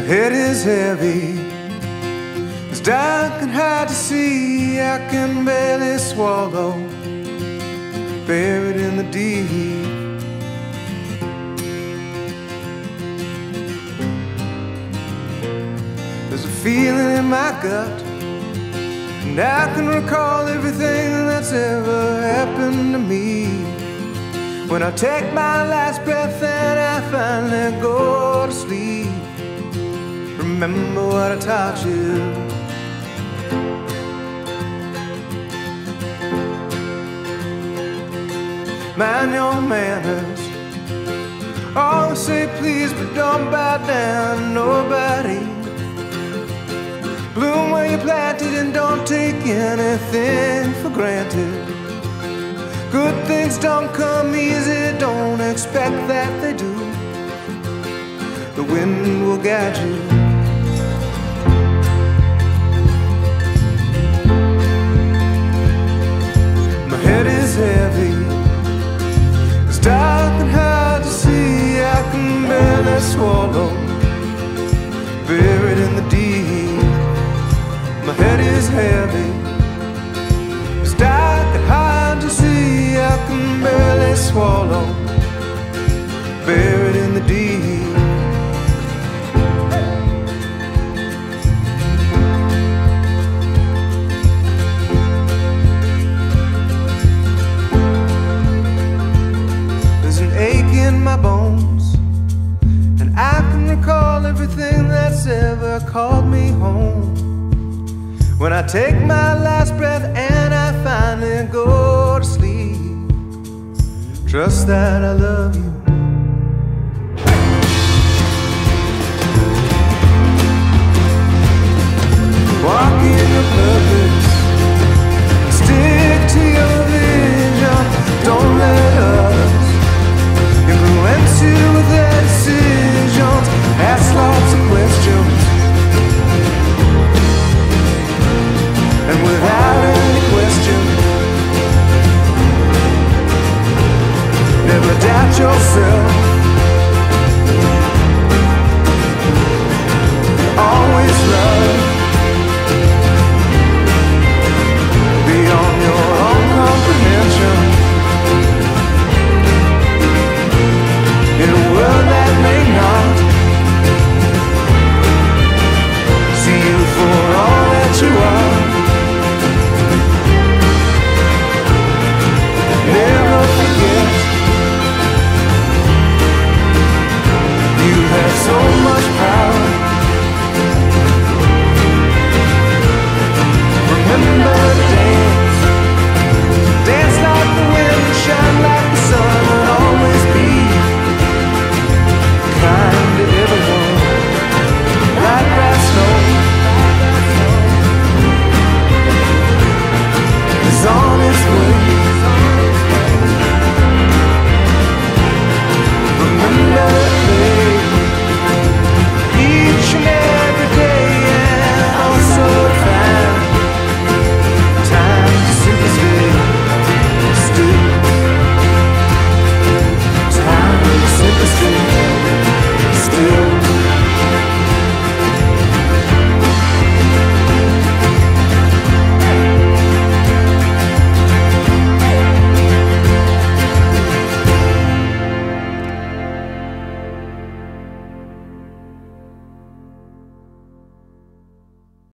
head is heavy. It's dark and hard to see. I can barely swallow. Buried in the deep. There's a feeling in my gut. And I can recall everything that's ever happened to me. When I take my last breath and I finally go to sleep. Remember what I taught you. Mind your manners. Always say please, but don't bow down to nobody. Bloom where you planted and don't take anything for granted. Good things don't come easy, don't expect that they do. The wind will guide you. Swallow. Buried in the deep. My head is heavy. It's dark and hard to see. I can barely swallow. Buried everything that's ever called me home. When I take my last breath and I finally go to sleep, trust that I love you. Walking